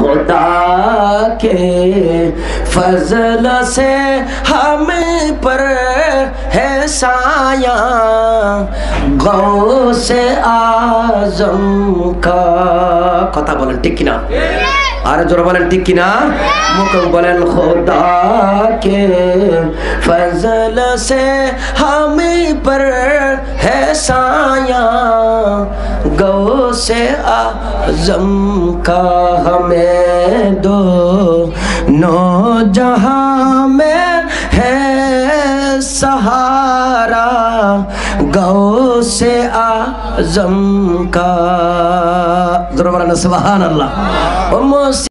खुदा के फजल से हम पर है साया गौ से आजम का কথা বলেন ঠিক কিনা আরে জোরে বলেন ঠিক কিনা মুখ বলেন খোদা के फजल से हम पर है साया गौ से आज़म का हमें दो नो जहाँ में है सहारा, गौ से आज़म का। जरा सुबहान अल्लाह।